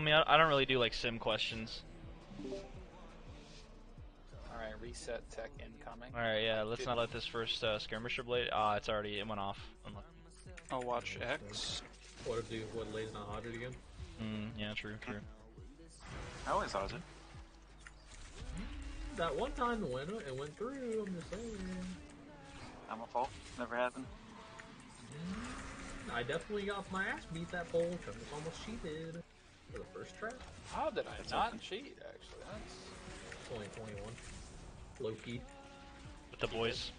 I mean, I, I don't really do like sim questions. Alright, reset tech incoming. All right, yeah. Let's not let this first uh, skirmisher blade. Ah, it's already it went off. I'll watch X. What if the what lays not haunted again? Mm, yeah, true, true. I always dodge it. That one time it went it went through. I'm just saying. I'm a fault. Never happened. I definitely got my ass beat that pole. Chuck was almost cheated for the first trap. How did I That's not okay. cheat, actually? That's... It's only 21. Loki. With the boys.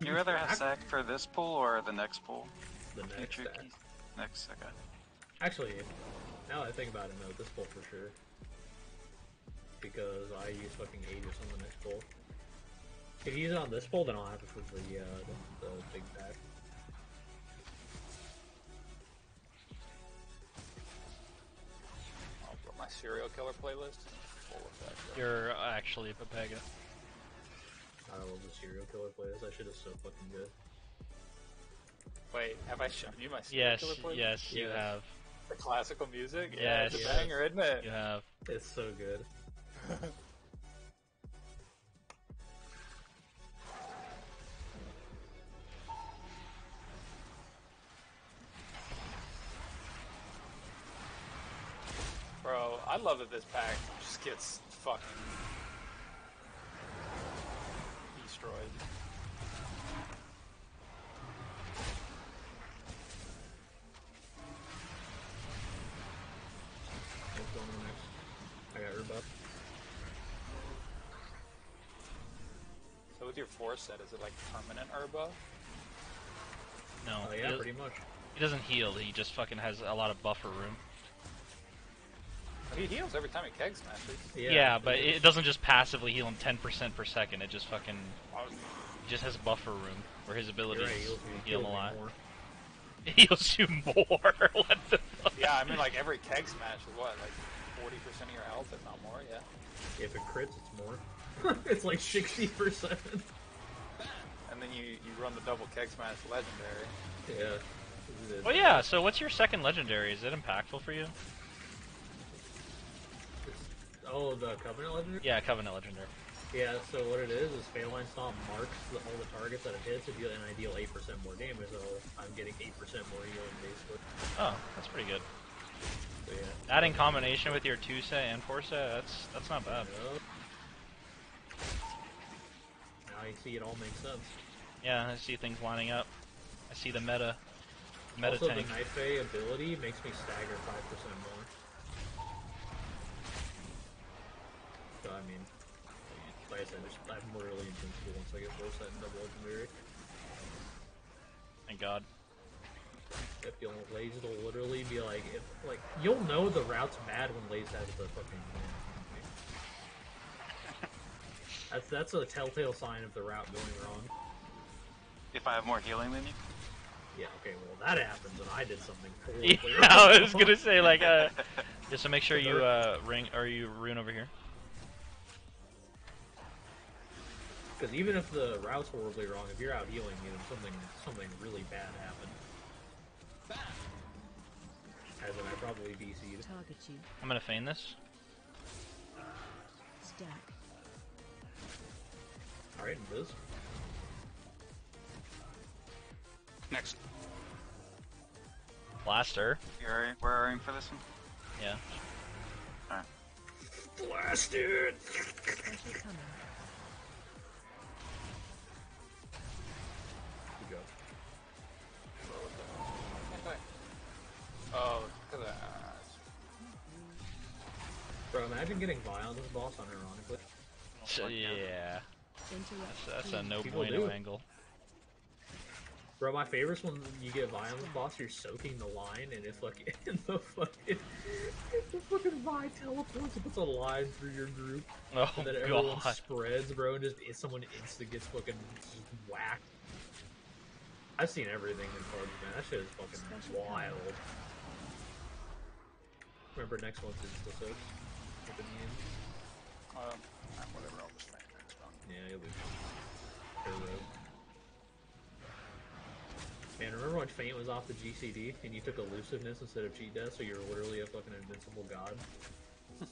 You rather have sack for this pool or the next pool? The next Future stack. keys. Next, okay. Actually, now that I think about it, no, this pool for sure. Because I use fucking Aegis on the next pool. If you use it on this pool, then I'll have it for the, uh, the, the big pack. My serial killer playlist full of that. shit. You're uh, actually Pepega. I love the serial killer playlist. That shit is so fucking good. Wait, have I shown you my serial Yes, killer playlist? yes, yes, you have. The classical music? Yeah, it's a banger, isn't it? You have. It's so good. I love that this pack just gets fucking destroyed. What's going on next? I got rebuff. So with your force set, is it like permanent herba? No. Oh yeah, pretty much. he doesn't heal. He just fucking has a lot of buffer room. He heals every time he keg smashes. Yeah, but it doesn't just passively heal him 10% per second. It just fucking just has buffer room where his You're abilities right, heals me- heal him a lot. more. He heals you more. what the fuck? Yeah, I mean like every keg smash is what, like 40% of your health, if not more, yeah. If it crits, it's more. it's like 60%. And then you, you run the double keg smash legendary. Yeah. Oh yeah. So what's your second legendary? Is it impactful for you? Oh, the Covenant Legendary? Yeah, Covenant legendary. Yeah, so what it is is Faeline Stomp marks the, all the targets that it hits, and, deal, and I deal 8% more damage, so I'm getting 8% more healing, basically. Oh, that's pretty good. So yeah. That in combination with your two set and four set, that's that's not bad. Yup. Now you see it all makes sense. Yeah, I see things lining up. I see the meta, meta also, tank. the Fae ability makes me stagger 5% more. So, I mean, like I said, just, I'm really invincible once I get full set and double legendary. Thank God. If you'll Lays will literally be like, if like you'll know the route's bad when Lays has the fucking. That's that's a telltale sign of the route going wrong. If I have more healing than you? Yeah, okay, well that happens and I did something Yeah, I was gonna say like uh, just to make sure you uh ring or you rune over here. Because even if the route's horribly wrong, if you're out healing you know, something something really bad happened. As in, I probably BC'd. Target you. I'm gonna feign this. Stack. Alright, Biz. Next. Blaster. You're, we're aiming for this one? Yeah. Alright. Blast getting by on this boss, ironically. So, yeah. That's, that's, a no People bueno angle. Bro, my favorite when you get Vi on the boss, you're soaking the line, and it's like, and the fucking, the fucking Vi teleports it puts a line through your group. Oh, and then everyone God. spreads, bro, and just someone insta gets fucking whacked. I've seen everything in PUBG, man. That shit is fucking wild. Remember, next one's Insta 6 in uh, um, ah, whatever, I'll just land. Yeah, you'll be fine. And remember when Faint was off the GCD and you took elusiveness instead of cheat death, so you're literally a fucking invincible god? as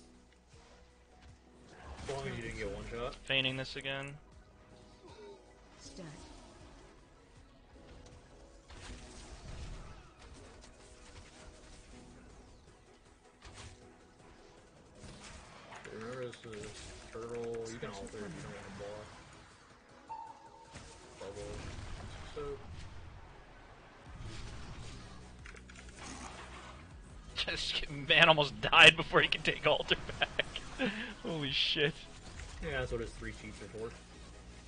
long as you didn't get one shot. Feigning this again. Stunt. You can alter if you don't want to block. Bubble. So, Just man almost died before he could take alter back. Holy shit. yeah, that's what his three cheats are for.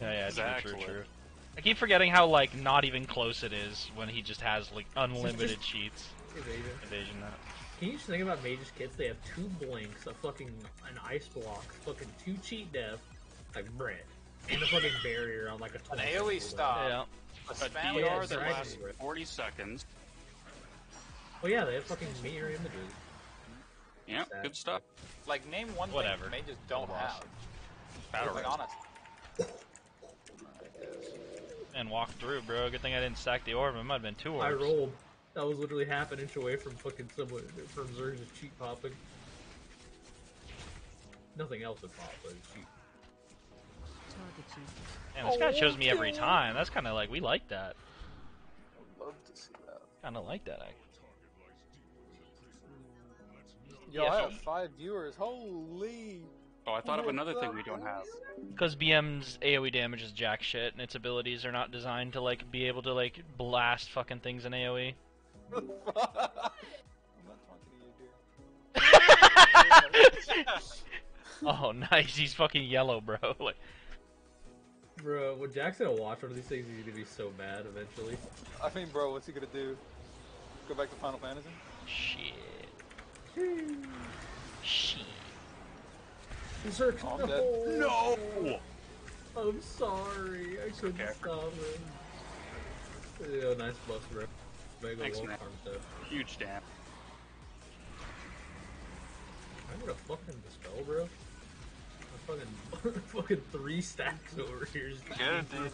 Yeah, yeah, true, Exactly. true, true. I keep forgetting how like not even close it is when he just has like unlimited cheats. Evasion. Evasion that. Can you just think about Mage's kits? They have two blinks, a fucking an ice block, fucking two cheat death, like Brett, and a fucking barrier on like a An AoE stop. Yeah. A A spam yeah, DR guard that exactly. lasts 40 seconds. cooldown. Oh yeah, they have fucking mirror images. Yeah, Sad. good stuff. Like name one Whatever. thing mages don't Lost. have. Battle like Res. honest. And walk through, bro. Good thing I didn't stack the orb. It might have been two orbs. I rolled. That was literally half an inch away from fucking someone from Zerg's cheat popping. Nothing else would pop, but it's cheat. Target you. Man, this guy shows me oh, every time. That's kind of like we like that. I'd love to see that. Kind of like that. Actually. Yo, Yeah, I so- have five viewers. Holy. Oh, I thought of another thing we don't have. Because BM's AoE damage is jack shit, and its abilities are not designed to like be able to like blast fucking things in. AoE. I'm not talking to you, dude. oh, nice. He's fucking yellow, bro. Like, Bro, when Jack's gonna watch one of these things, he's gonna be so mad eventually. I mean, bro, what's he gonna do? Go back to Final Fantasy? shit. Shit. Zerg, Oh, I'm no! No! I'm sorry, I couldn't okay. stop him. Yeah, nice bust, bro. Mega Thanks, man. arm. Huge damn. I'm gonna fucking dispel, bro. I'm fucking, fucking three stacks over here. Good, dude.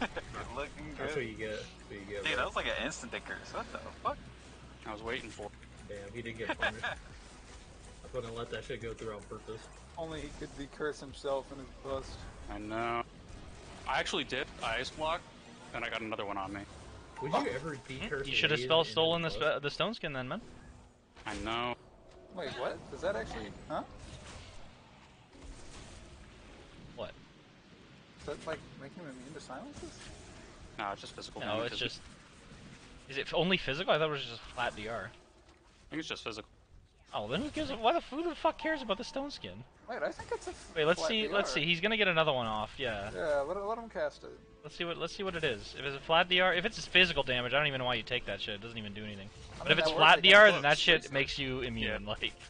Looking That's what you get. That's what you get. Dude, bro. that was like an instant curse. What the fuck? I was waiting for. Damn, he didn't get punished. I fucking let that shit go through on purpose. Only he could be curse himself in his bust. I know. I actually did ice block, and I got another one on me. Would you ever be cursed? You should have Alien spell stolen the his spe- the stone skin then, man. I know. Wait, what? Does that actually? Huh? What? Does that like make him immune to silences? No, it's just physical No, damage. it's isn't it? just. Is it only physical? I thought it was just flat DR. I think it's just physical. Oh, then who gives? A, why the who the fuck cares about the stone skin? Wait, I think it's a. f- Wait, let's see. DR. Let's see. He's gonna get another one off. Yeah. Yeah, let, let him cast it. Let's see what. Let's see what it is. If it's a flat DR, if it's just physical damage, I don't even know why you take that shit. It doesn't even do anything. I But mean, if it's flat DR, against then that shit isn't makes you immune. Yeah. Like.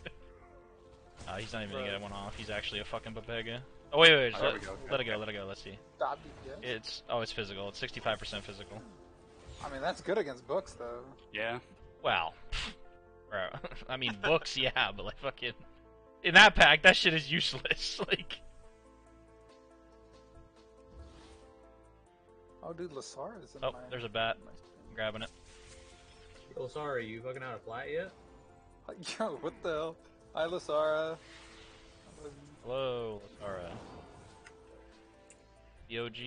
Uh, he's not even gonna get one off. He's actually a fucking Pepega. Oh wait, wait, wait. Oh, let, we go. let it go. Let it go. Let's see. Stop it. It's oh, it's physical. It's 65% physical. I mean, that's good against books, though. Yeah. Wow. Bro, I mean books, yeah, but like fucking in that pack, that shit is useless. Like, Oh, dude, Lasar is in oh, my. there's a bat. my I'm grabbing it. Oh, sorry, you fucking out of flat yet? stream. Yo, what the hell? Hi, Lasara. Hello, Lasara. The OG.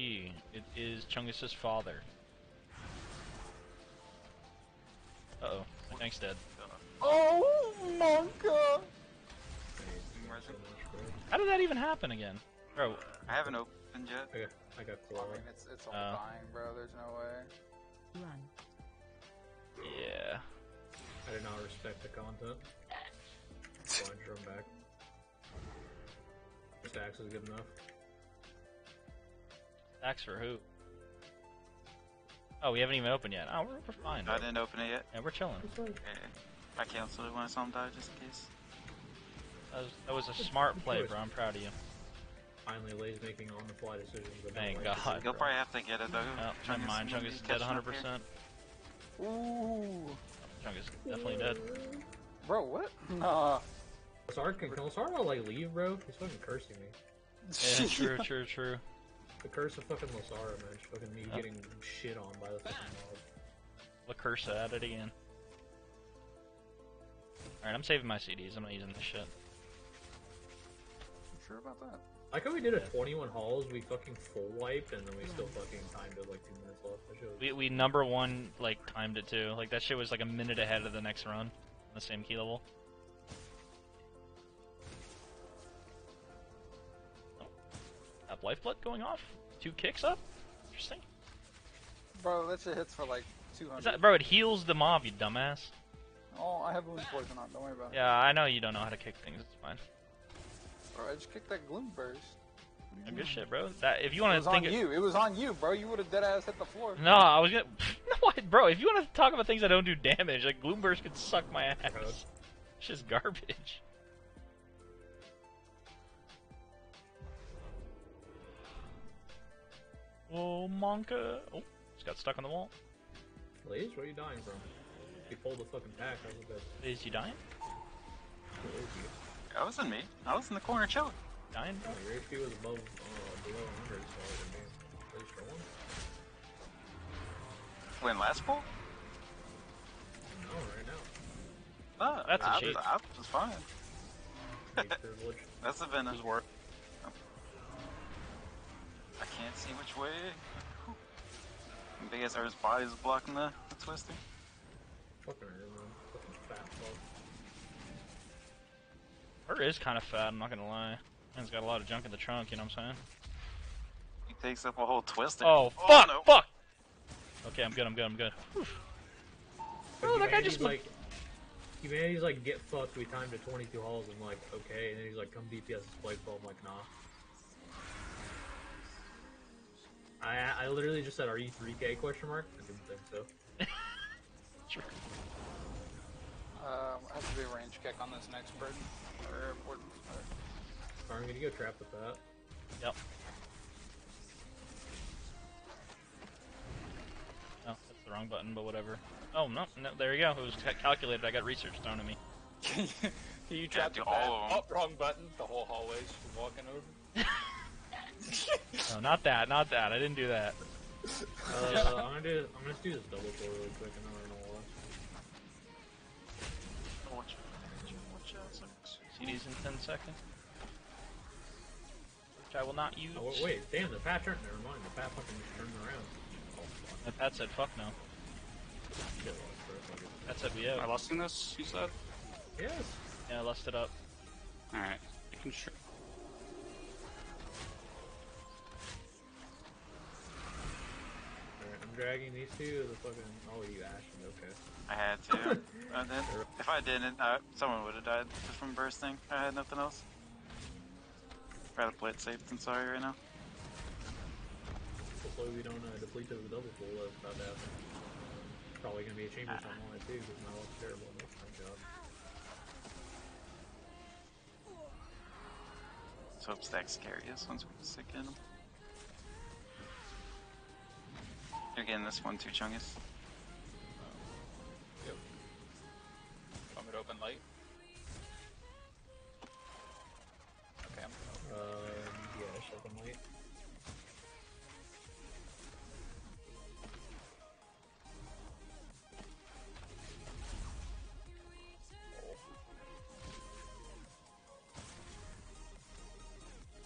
It is Chungus's father. Uh oh, my tank's dead. Oh, Monka! Mercy. How did that even happen again, bro? I haven't opened yet. I got, I I mean, it's it's all uh. dying, bro. There's no way. Run. Yeah. I did not respect the content. Blind drum back. Stacks is good enough. Stacks for who? Oh, we haven't even opened yet. Oh, we're, we're fine. I bro. didn't open it yet. Yeah, we're chilling. Okay. I canceled it when I saw him die just in case. That was, that was a smart play, bro. I'm proud of you. Finally, Lay's making on-the-fly decisions. about Thank God. You'll probably have to get it though. Oh, never mind. may Chungus is dead catching up here. 100%. Ooh, Chungus definitely dead. bro, what? Nah. Lasar can, can Lasar not, like leave, bro? He's fucking cursing me. Yeah, true, true, true. The curse of fucking Lasara, man. Just fucking me Oh. getting shit on by the fucking mob. curse at it again. Alright, I'm saving my CDs. I'm not using this shit. You sure about that? Like how we did a 21 hauls, we fucking full wiped, and then we still fucking timed it like two minutes left. That shit was- We, we number one, like, timed it too. Like, that shit was like a minute ahead of the next run. On the same key level. Oh. Up lifeblood going off? Two kicks up? Interesting. Bro, that shit hits for like 200. Is that, bro, it heals the mob, you dumbass. Oh, I have wound poison on. Don't worry about it. Yeah, I know you don't know how to kick things. It's fine. Bro, I just kicked that gloom burst. Yeah, Good shit, bro. That if you want was to on think, it- you. It was on you, bro. You would have dead ass hit the floor. no, I was gonna. No, I- bro. If you want to talk about things that don't do damage, like Gloomburst could suck my ass. Bro. It's just garbage. Oh, Monka. Oh, just got stuck on the wall. Blaze, where are you dying from? You pulled the fucking pack. I was good. Is he dying? Where is you? That wasn't me. I was in the corner chilling. Dying. Oh, your HP was above, uh, below 100, so I was game. Blaze for one? When last pull? No, right now. No, That's a I, cheat. I was fine. That's a venom. His work. I can't see which way. Big as his body is blocking the, the twister. Fucking her, man. Fucking fat fuck. Her is kind of fat. I'm not gonna lie. Man's got a lot of junk in the trunk. You know what I'm saying? He takes up a whole twister. Oh, fuck! no. Fuck! Okay, I'm good. I'm good. I'm good. Oh, that guy just went- like. Humanity's like, get fucked, we timed to 22 hauls. I'm like, okay. And then he's like, come DPS this play 12. I'm like, nah. I, I literally just said, are you 3k question mark? I didn't think so. Sure. Um, has to be a range kick on this next bird. Or important. Or, Alright, I'm gonna go trap with that. Yep. Oh, that's the wrong button, but whatever. Oh no, no, there you go. It was ca- calculated. I got research thrown at me. Can you, can you trap do the all of bat? 'em. Oh, wrong button. The whole hallway's just walking over. No, not that, not that. I didn't do that. Uh, I'm gonna do. I'm gonna do this double pull really quick, and then CDs in 10 seconds. Which I will not use. Oh, wait, wait, damn, the pat turned. Never mind, the pat fucking just turned around. Oh, fuck. My Pat said fuck no. Shit, lost for a second. That said we Am I out. lusting this, you said? Yes. Yeah, I lusted up. Alright. Making sure. Dragging these two the fucking. Oh, you Ashen, okay. I had to. and then, if I didn't, uh, someone would have died just from bursting. I had nothing else. Rather play it safe than sorry right now. Hopefully we don't uh, deplete those double pull that's about to happen. Probably gonna be a chamber song on it too, because my luck's terrible. Thank God. So hope stacks carry us once we stick in them. You're getting this one too, Chungus. Want me to open light? Okay, I'm Um, yeah, second light.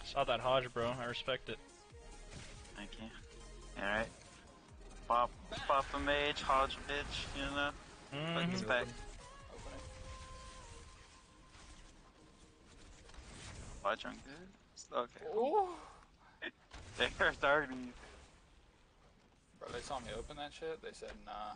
Saw that Hodge, bro. I respect it. Thank you. Alright. Pop, pop a mage, hodge bitch, you know? But Mhm. it's back. opening. Why drunk good? Okay. Ooh. They're targeting you. Bro, they saw me open that shit. They said, nah.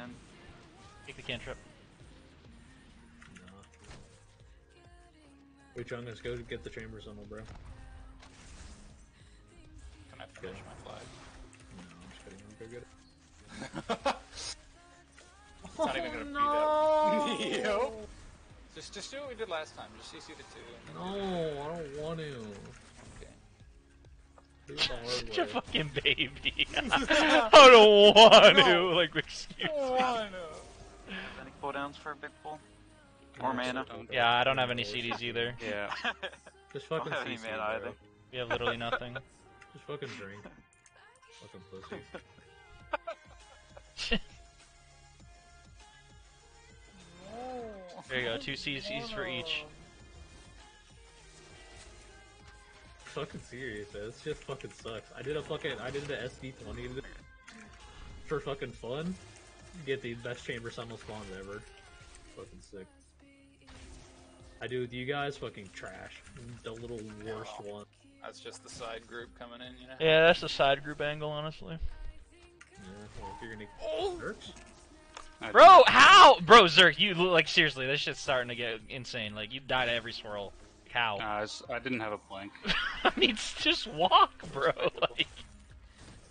10. Take the cantrip. Nah. Wait, Chung, let's go get the chamber symbol, bro. Can I finish my flag. No, I'm just kidding. Okay, good. It's not even gonna Oh, be that. Oh, no! Yo. Just, just do what we did last time. Just CC the two. and do No, I don't want to. Okay. Do it the hard Such a fucking baby. I don't want to. No. Like, excuse Oh, me. I know. Have any for a big pull? Or mana? Yeah, I don't have any CDs either. Yeah. Just fucking don't have any mana bro. either. We have literally nothing. Just fucking drink. fucking pussy. There you go, two CCs for each. fucking serious, man. This just fucking sucks. I did a fucking, I did the SV20 for fucking fun. Get the best chamber summon spawns ever. Fucking sick. I do with you guys, fucking trash. The little worst No. one. That's just the side group coming in, you know. Yeah, that's the side group angle, honestly. Yeah, well, if you're gonna Nerfs? I Bro, how? Bro, Zerk, you like seriously, this shit's starting to get insane. Like you died at every swirl. How? Uh, I s- I didn't have a blink. I mean, s- just walk, bro. Like,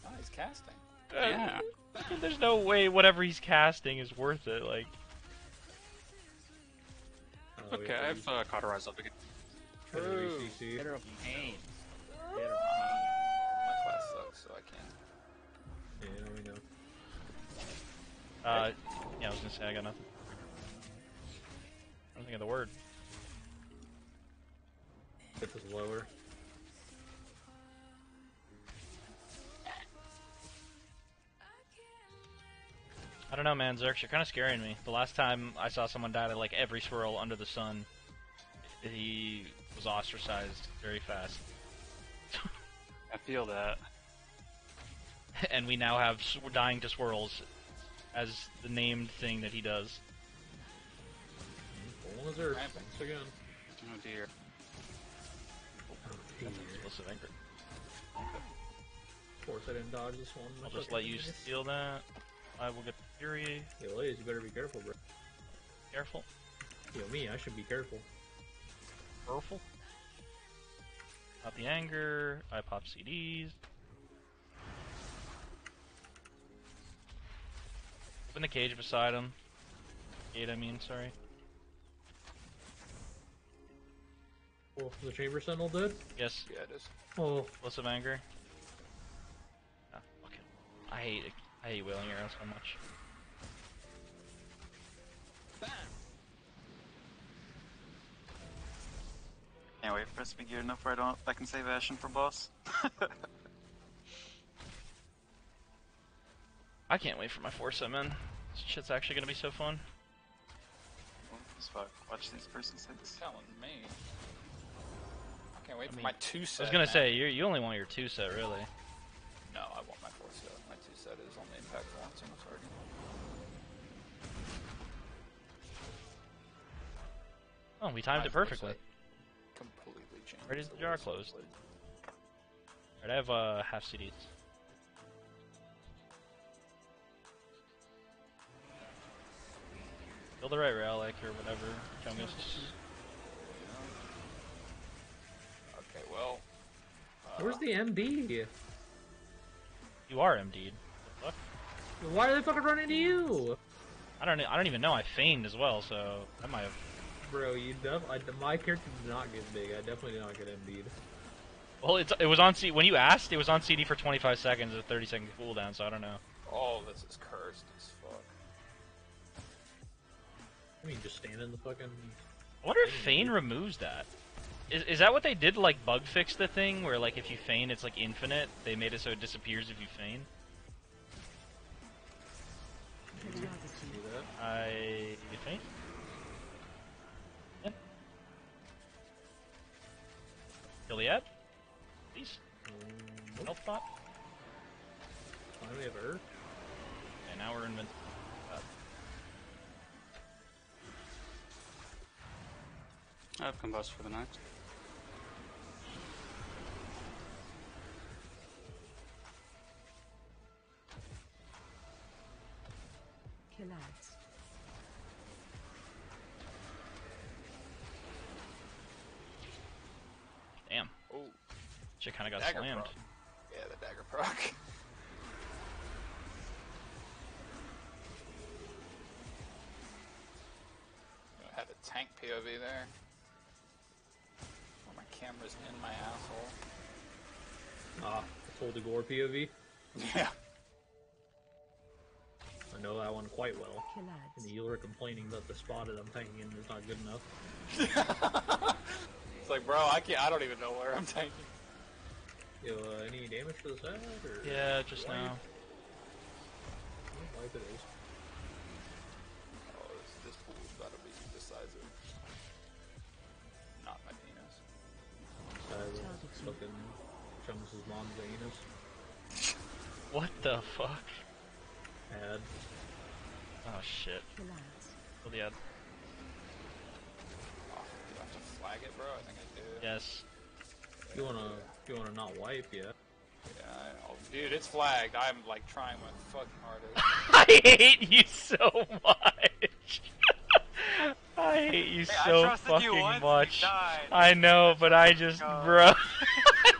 Oh, he's casting. Yeah. there's no way whatever he's casting is worth it. Like, Oh, Okay, I've uh, cauterized up again. you- True. CC. Get her a pain. Get her pain. My class sucks, so I can't. Yeah, we know. uh, yeah, I was gonna say I got nothing. I don't think of the word. This is lower. I don't know, man. Zerk, you're kind of scaring me. The last time I saw someone die to like every swirl under the sun, he was ostracized very fast. I feel that. and we now have s- dying to swirls as the named thing that he does. Pulling his earth once again. Oh dear. Oh, That's dear. explosive anchor. Of course I didn't dodge this one. I'll just let you steal that. I will get Fury. Yo, ladies, you better be careful, bro. Careful. Yo, me, I should be careful. Careful. Pop the anger. I pop CDs. Open the cage beside him. Gate, I mean, sorry. Oh, the chamber sentinel dead? Yes, Yeah, it is. Oh, explosive anger. Ah, fuck it. I hate it. I hate wailing arrows so much. Can't wait for us to be geared enough where I don't I can save Ashen for boss. I can't wait for my force I'm in. This shit's actually gonna be so fun. Just fuck. Watch these person six. Telling me. I can't wait I for mean, my two set. I was gonna man. say you you only want your two set really. No, I want my four set. My two set is only impactful on single target. Oh, we timed My it four perfectly. Set Completely. Where is the way jar closed? Alright, I have uh, half CDs. Build the right relic or whatever, Chungus. Okay, well. Uh, where's the MD? You are MD'd. What Why are they fucking running to you? I don't. I don't even know. I feigned as well, so I might have. Bro, you def- I, my character did not get big. I definitely did not get MD'd. Well, it's, it was on C. When you asked, it was on CD for 25 seconds, a 30 second cooldown. So I don't know. Oh, this is cursed as fuck. I mean, just stand in the fucking. I wonder if feign removes that. Is, is that what they did like bug fix the thing where like if you feign it's like infinite? They made it so it disappears if you feign. I Iliad? Please. Um, Health bot? finally have Earth. And now we're in. I have combust for the next. Slammed. prone. Yeah, the dagger proc. I had a tank POV there. Where my camera's in my asshole. Ah, it's Holy Gore POV. Yeah. I know that one quite well. And Killads. you were complaining that the spot that I'm tanking in is not good enough. It's like, bro, I can't. I don't even know where I'm tanking. Yo, uh, any damage for the set? Or... Yeah, just Wipe? now. Oh, wipe it is. Oh, this, this fool's gotta be decisive. Not my penis. Uh, it's fucking Chunks' mom's anus. What the fuck? Ad. Oh shit. Killads. the yeah. Oh, do I have to flag it, bro? I think I do. Yes. You wanna, you wanna not wipe, yet. Yeah, oh, dude, it's flagged. I'm like trying my fucking hardest. I hate you so much. I hate you Hey, so fucking you much. I know, but I just, bro.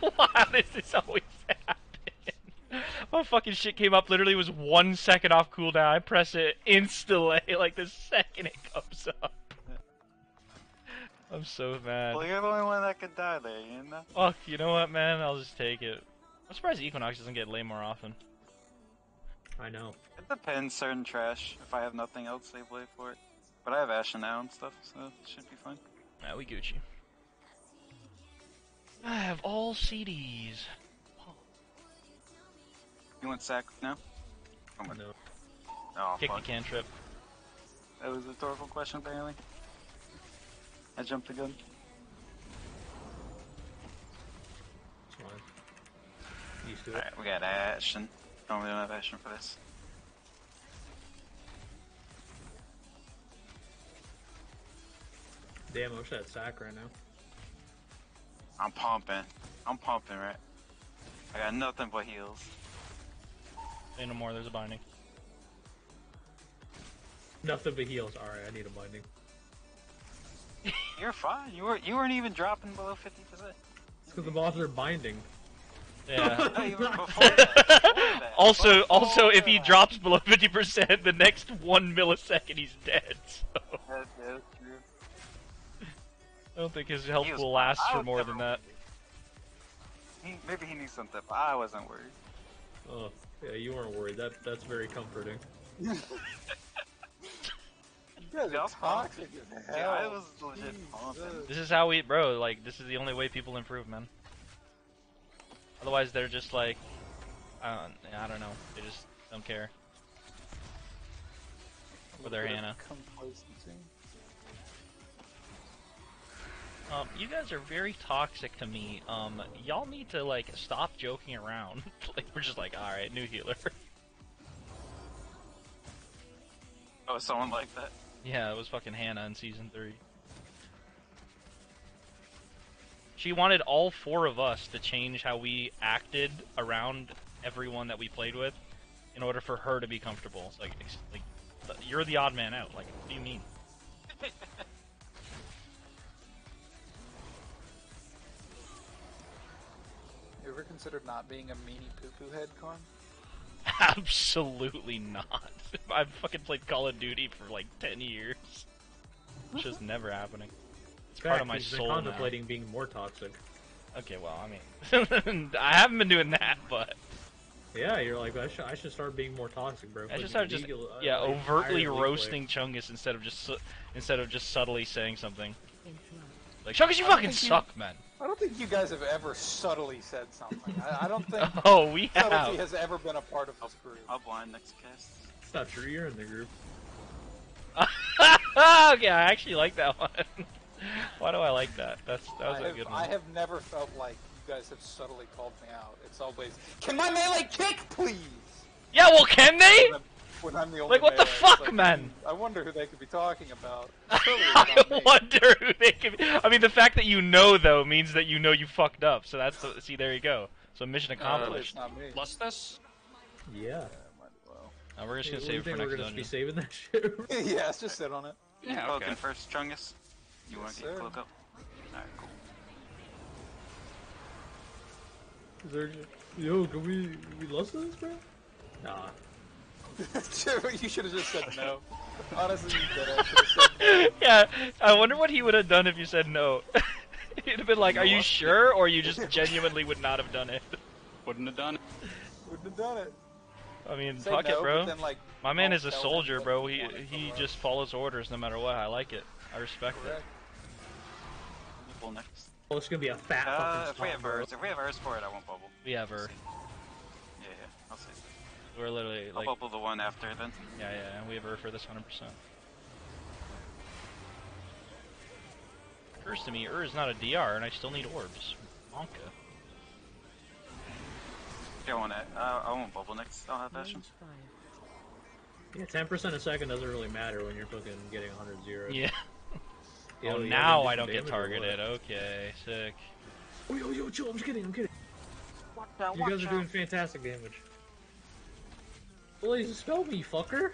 Why does this always happen? My fucking shit came up. Literally was one second off cooldown. I press it instantly, like the second it comes up. I'm so mad. Well, you're the only one that could die there, you know? Fuck, you know what, man? I'll just take it. I'm surprised Equinox doesn't get lay more often. I know. It depends, certain trash. If I have nothing else, they play for it. But I have Ashen now and stuff, so it should be fine. Nah, we Gucci. I have all CDs. You want sack now? Oh, my- No. oh Kick the fuck. cantrip. That was a rhetorical question, apparently. I jumped the gun. It's fine. Used to it. Alright, we got Ashen. No, we don't have Ashen for this. Damn, I wish I had sack right now. I'm pumping. I'm pumping, right? I got nothing but heals. Ain't no more, there's a binding. Nothing but heals. Alright, I need a binding. You're fine. You were you weren't even dropping below fifty percent. It's because the bosses are binding. Yeah. Even before that. Before that. also, also, if he drops below 50%, the next one millisecond he's dead. So that. That- that's true. I don't think his health He was will last I for more than that. He, maybe he needs something, but I wasn't worried. Oh, yeah, you weren't worried. That that's very comforting. You guys Yeah, are toxic as Yeah, I was legit pumping. This is how we, bro. Like, this is the only way people improve, man. Otherwise, they're just like, I don't, I don't know. They just don't care. With their Hannah. Complacency. Um, you guys are very toxic to me. Um, y'all need to like stop joking around. like, we're just like, all right, new healer. Oh, someone like that. Yeah, it was fucking Hannah in season three. She wanted all four of us to change how we acted around everyone that we played with, in order for her to be comfortable. It's like, it's like, you're the odd man out. Like, what do you mean? You ever considered not being a meanie poo poo head, Corn? Absolutely not. I've fucking played Call of Duty for like 10 years. It's just never happening. It's part of my he's been soul now. contemplating being more toxic. Okay, well, I mean, I haven't been doing that, but Yeah, you're like, I should, I should start being more toxic, bro. I Like, just started just legal- uh, yeah, like, overtly higher league roasting Chungus instead of just su- instead of just subtly saying something like Chungus, you fucking think you- suck, man. I don't think you guys have ever subtly said something. I, I don't think Oh, we subtlety have. has ever been a part of this group. I'll blind next cast. It's not true. You're in the group. okay, I actually like that one. Why do I like that? That's that was I a have, good one. I have never felt like you guys have subtly called me out. It's always, can my melee kick, please? Yeah, well, can they? When I'm, the only Like, what the melee, fuck, like, man? I wonder who they could be talking about. Surely it's not I wonder who they could. Be. I mean, the fact that you know though means that you know you fucked up. So that's the, see, there you go. So mission accomplished. it's not me. Plus this? Yeah. Yeah, might well. Uh, we're just gonna what do you save it for think next we're gonna dungeon. be saving that shit? yeah, let's just sit on it. Yeah, Cloaking okay. first, Chungus. You want Yes, to get sir. cloak up? Alright, cool. Is there? Yo, can we we lost this, bro? Nah. you should have just said no. Honestly, you did. I should have said no. yeah, I wonder what he would have done if you said no. He'd have been like, "Are you sure?" Or you just genuinely would not have done it. Wouldn't have done it. Wouldn't have done it. I mean, Say fuck no, it, bro. then, like, My man is a soldier, bro. He he just follows orders no matter what. I like it. I respect it. Correct. Bubble next. Oh, it's gonna be a fat Uh, fucking if we have bro. if we have hers for it, I won't bubble. We have her. Yeah, yeah, I'll see. We're literally I'll like, bubble the one after then. yeah, yeah. and We have her for this hundred percent. Occurs to me, Ur is not a DR, and I still need orbs. Monka. Okay, I want it. Uh, I won't bubble next. I'll have Ashen. Range 5. Yeah, ten percent a second doesn't really matter when you're fucking getting 100 zeros. Yeah. Yo, oh, now I don't get targeted. Okay, sick. Oh, yo, yo, chill. I'm just kidding. I'm kidding. You guys are doing fantastic damage. Well, you spell me, fucker.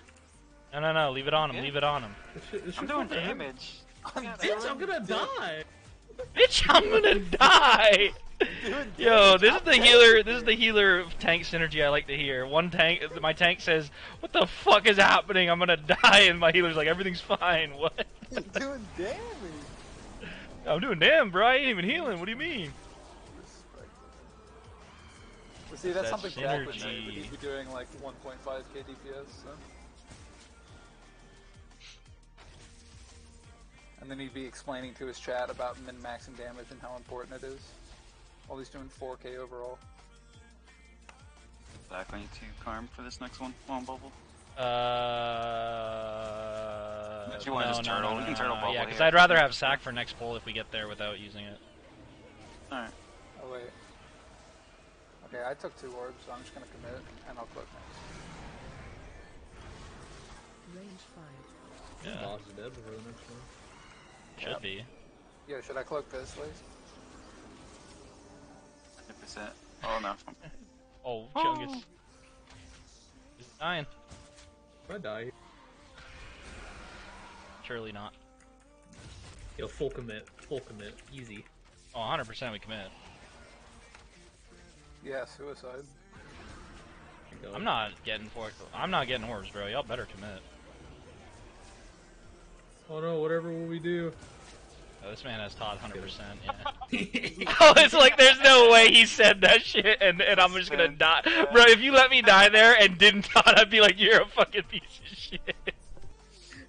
No, no, no. Leave it on him. Yeah. Leave it on him. This shit- this I'm doing fucking hurt. damage. Bitch, I'm gonna die. Bitch, I'm gonna die. Yo, this is the healer. This is the healer of tank synergy I like to hear. One tank, my tank says, "What the fuck is happening? I'm gonna die," and my healer's like, "Everything's fine." What? You're doing damage. I'm doing damn, bro. I ain't even healing. What do you mean? But see, that's That something Jack would say, but he'd be doing like 1.5k DPS, so. And then he'd be explaining to his chat about min-maxing damage and how important it is. While he's doing 4k overall. Back on you to Karm for this next one. One bubble. Uh. If you wanna no, just no, turtle, no, we can no, turtle bubble Yeah, because. I'd rather have sack for next pull if we get there without using it. Alright. Oh wait. Okay, I took two orbs, so I'm just gonna commit, and I'll click next. Range 5. Yeah, Boss is dead before the next one. should Yep. be. Yo, should I cloak this, please? 100%. Oh no. Oh, Chungus. He's dying. If I die, Surely not. yo, full commit, full commit, easy. Oh, 100% we commit. Yeah, suicide. I'm not getting for I'm not getting orbs, bro. Y'all better commit. Oh no, whatever will we do? Oh, this man has Todd 100%. Yeah. oh, it's like there's no way he said that shit, and, and I'm just gonna die, bro. If you let me die there and didn't Todd, I'd be like, you're a fucking piece of shit.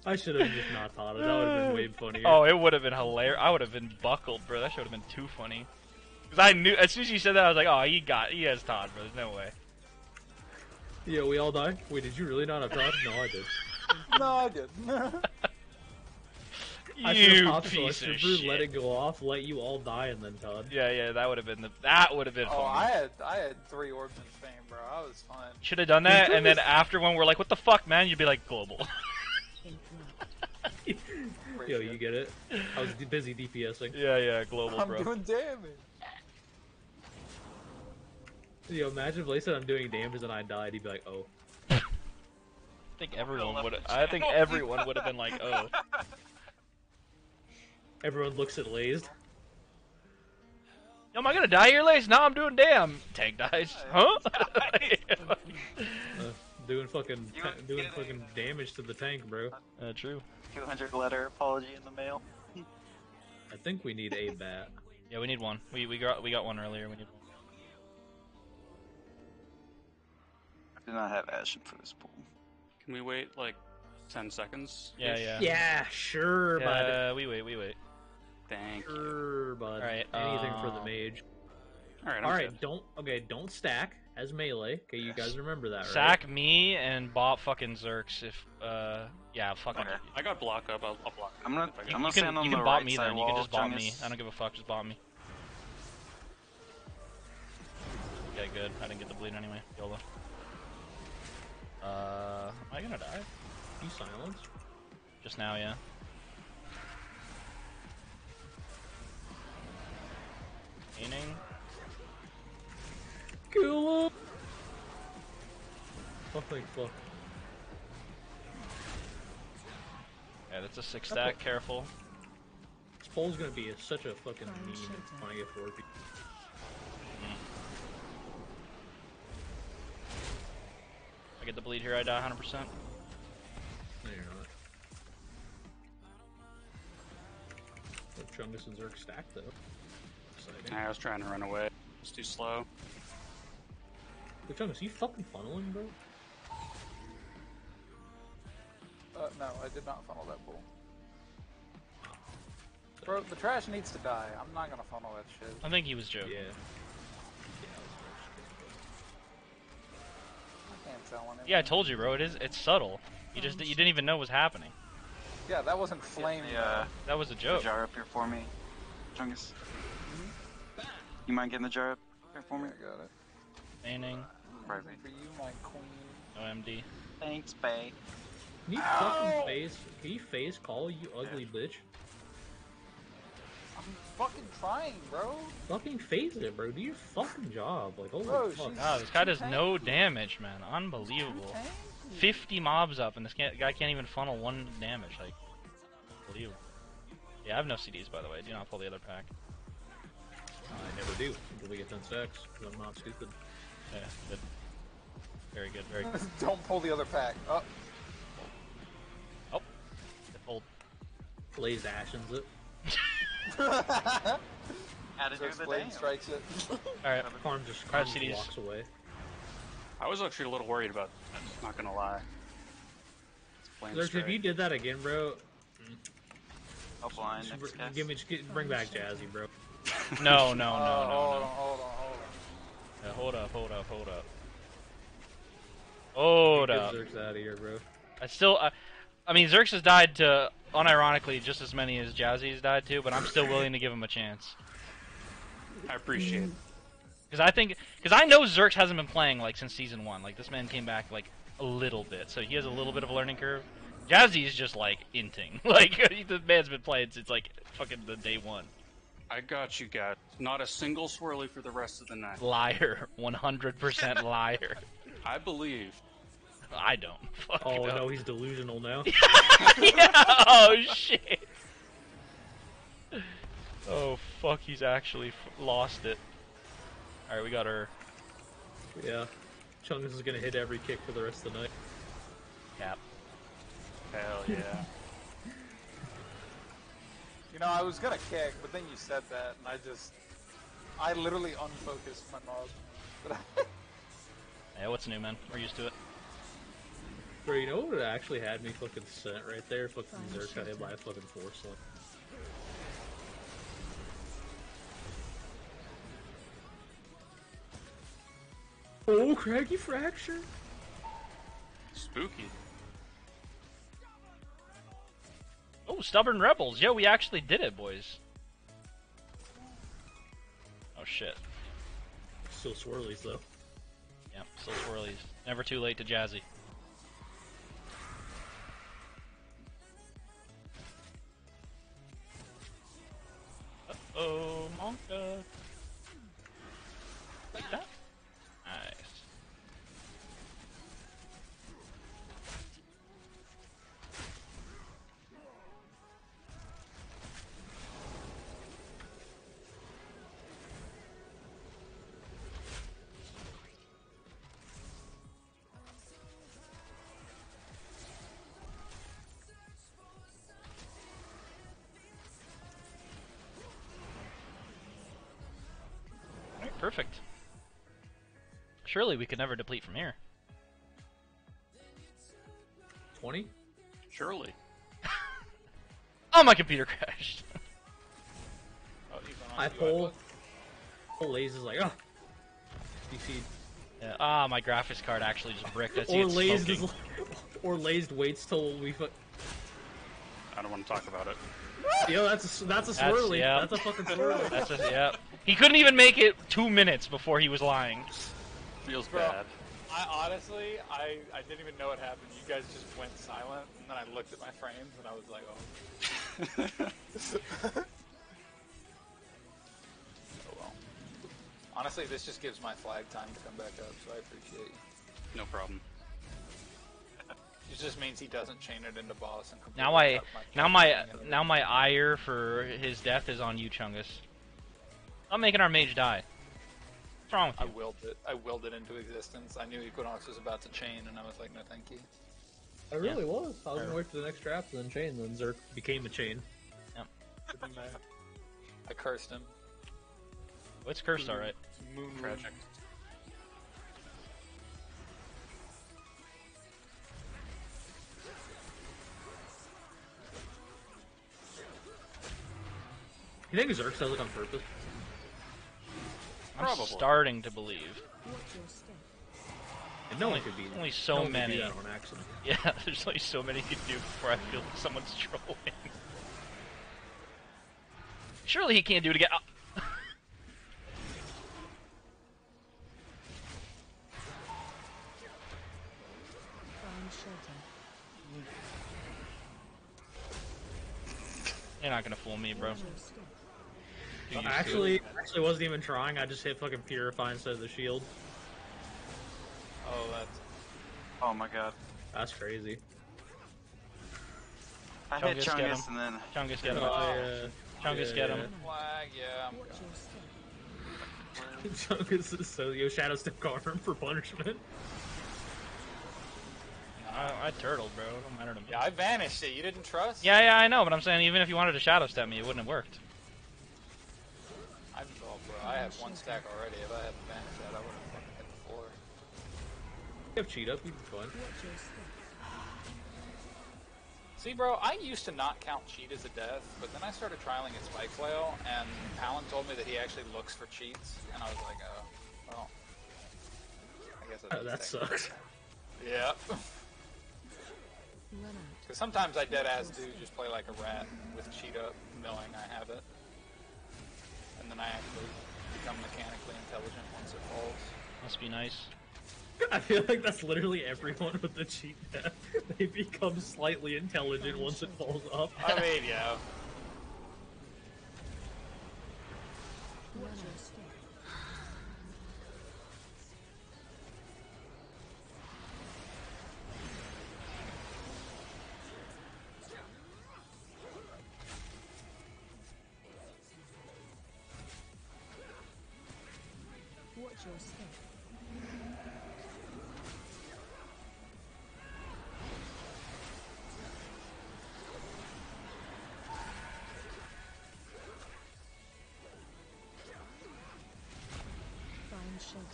I should have just not thought of it. That would have been way funnier. Oh, it would have been hilarious. I would have been buckled, bro. That should have been too funny. Cause I knew as soon as you said that, I was like, oh, he got, he has Todd, bro. There's no way. Yeah, we all die. Wait, did you really not have Todd? No, I did. no, I didn't. I You popped piece of shit. let it go off, let you all die, and then Todd. Yeah, yeah, that would have been the, that would have been fun. oh, funny. I had I had three orbs in fame, bro. I was fine. Should have done that, and then after when we're like, "What the fuck, man?" You'd be like, "Global." Yo, you get it? I was busy DPSing. yeah, yeah, global, I'm bro. doing damage. Yo, imagine if they said I'm doing damage and I died, he'd be like, oh. I think everyone would. I think everyone would have been like, "Oh." Everyone looks at Lazed. Am I gonna die here, Lace? No, I'm doing damn. Tank dies. Huh? Uh, doing fucking You ta- were doing kidding. fucking damage to the tank, bro. uh, true. 200 letter apology in the mail. I think we need a bat. Yeah, we need one. We we got we got one earlier. We need one. Do not have Ashen for this pool. Can we wait like 10 seconds? Yeah, yeah. Yeah, sure, bud. Yeah, we wait, we wait. Thank you. Sure, bud. Alright, Anything for the um, mage. All right, all right. good. don't. Okay, don't stack as melee. Okay, you guys remember that, right? Sack me and bot fucking Zerks if uh yeah fucking. Okay. I got block up, I'll, I'll block I'm gonna- if I You, can. I'm you stand can on you the can bot right me side then. You can just bot me. I don't give a fuck. Just bot me. Okay, good. I didn't get the bleed anyway. YOLO. Uh, am I gonna die? You silence. Just now, yeah. Meaning? Kill him. Fucking fuck. Yeah, that's a six stack. Careful. This poll's gonna be a, such a fucking Fine, meme shut when I get four people. The bleed here, I die 100%. No, you're not. But Chungus and Zerg stack though. Exciting. I was trying to run away. It's too slow. But Chungus, you fucking funneling, bro? Uh, no, I did not funnel that bull. Bro, the trash needs to die. I'm not gonna funnel that shit. I think he was joking. Yeah. I can't tell when it. Yeah, I told you, bro. It is. It's subtle. You just you didn't even know was happening. Yeah, that wasn't flame. Get the, uh, That was a the joke. jar up here for me, Chungus. You mind getting the jar up here for me? I got it. Manning, Right. For you, my queen. OMD. Thanks, Bay. Can you fucking face? Can you face call you ugly bitch? I'm fucking trying, bro. Fucking face it, bro. Do your fucking job. Like, holy Bro, fuck. she's- God, this guy does Tanky. no damage, man. Unbelievable. 50 mobs up, and this guy can't even funnel one damage. Like, unbelievable. Yeah, I have no CDs, by the way. Do not pull the other pack. I never do until we get 10 stacks. Because I'm not stupid. Yeah, good. Very good, very good. Don't pull the other pack. Oh, Oh, it pulled. Blaze Ashens it. Had to do the blade strikes it. Alright, Karm just, Five Karm just CDs. walks away. I was actually a little worried about that, not gonna lie. It's Lurch, if you did that again, bro, Oh, blind. just Next cast. give me, just get, bring back Jazzy, bro. no, no, no, Oh, no, hold on, no. hold on, hold on. Yeah, hold up, hold up, hold up. Hold Get up. Zergs out of here, bro. I still, I, I mean, Xerxes has died to, unironically, just as many as Jazzy's died to, but I'm still willing to give him a chance. I appreciate it. Because I think, because I know Zerx hasn't been playing like since season one. Like this man came back like a little bit, so he has a little bit of a learning curve. Jazzy's just like inting. Like the man's been playing since like fucking the day one. I got you, guys. Not a single swirly for the rest of the night. Liar, 100% liar. I believe. I don't. Fuck Oh no. no, he's delusional now. yeah. Oh shit. Oh fuck, he's actually f- lost it. All right, we got her yeah. Chungus is gonna hit every kick for the rest of the night. cap. Hell yeah. You know, I was gonna kick, but then you said that, and I just, I literally unfocused my mob. But I, Yeah, what's new, man? We're used to it. Bro, you know what would actually had me fucking sent right there? Fucking Zerg got hit by a fucking force line. Oh, craggy fracture! Spooky. Oh, stubborn rebels. Yo, we actually did it, boys. Oh shit. Still swirlies though. Yeah, still swirlies. Never too late to Jazzy. Uh-oh, Monka. Like that? Perfect. Surely we could never deplete from here. 20? Surely. Oh, my computer crashed. oh, he's on I UI pull. book. Pull Laze is like, ah! DC. Yeah. Ah, my graphics card actually just bricked. I see Or it Lazed smoking. or Lazed waits till we fu- I don't want to talk about it. Yo, that's a, that's a That's- swirly. yeah. That's a fucking swirly. That's just, yeah. He couldn't even make it two minutes before he was lying. Feels Bro. bad. I honestly, I, I didn't even know what happened. You guys just went silent, and then I looked at my frames, and I was like, oh. oh well. Honestly, this just gives my flag time to come back up, so I appreciate you. No problem. It just means he doesn't chain it into boss and completely Now I, cut now my, now my ire for his death is on you, Chungus. I'm making our mage die. What's wrong with you? I willed it. I willed it into existence. I knew Equinox was about to chain, and I was like, no, thank you. I really was. I was gonna wait for the next draft and then chain, then Zerk became a chain. I cursed him. It's cursed, alright. Moon Tragic. You think Zerk does it on purpose? I'm Probably. starting to believe. Watch. And no one Only- could be. only so one could do many. on accident. Yeah, there's only so many you can do before I feel like someone's trolling. Surely he can't do it again. Find shelter. You're not gonna fool me, bro. Watch your step. You used to. Actually, actually wasn't even trying. I just hit fucking Purify instead of the shield. Oh, that's. Oh my god. That's crazy. I hit Chungus, get him. Chungus and then Chungus, get him. Uh, oh, yeah. Chungus, get him. Flag, yeah. I'm going. your step. Chungus is so yo Shadow Step Arm for punishment. I, I turtled, bro. It don't matter to me. Yeah, I vanished it. You didn't trust? Yeah, yeah, I know, but I'm saying even if you wanted to shadow step me, it wouldn't have worked. I'm, bro, I have one stack already. If I hadn't vanished that, I would have fucking hit the floor. You have cheat up, you'd be fun. Watch your step. See, bro, I used to not count cheat as a death, but then I started trialing at Spike Flail, and Alan told me that he actually looks for cheats, and I was like, oh, well, I guess Oh, that sucks. Yeah. Because sometimes I dead ass do just play like a rat with cheat up, knowing I have it. And then I actually become mechanically intelligent once it falls. Must be nice. I feel like that's literally everyone with the cheat death. They become slightly intelligent once it falls up. I mean, yeah. Your step. Find shelter.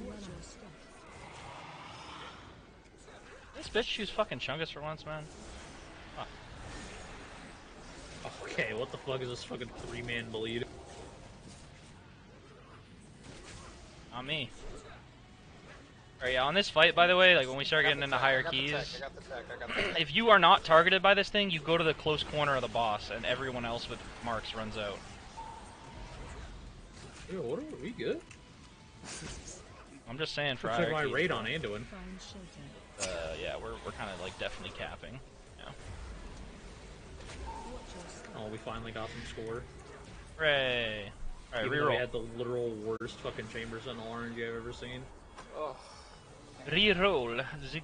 Watch your step. This bitch choose fucking Chungus for once, man. Okay, what the fuck is this fucking three man bleed? Not me. Alright, yeah, on this fight, by the way, like when we start getting the into tech, higher I got the keys, tech, I got the tech, I got the tech. if you are not targeted by this thing, you go to the close corner of the boss, and everyone else with marks runs out. Yo, what are we good? I'm just saying for Check higher my keys, rate bro. on Anduin. Uh, yeah, we're, we're kind of like definitely capping. Yeah. Watch your step. Oh, we finally got some score. Hooray! Alright, Even though we reroll. had the literal worst fucking chambers on orange I've ever seen. Oh. Reroll the key.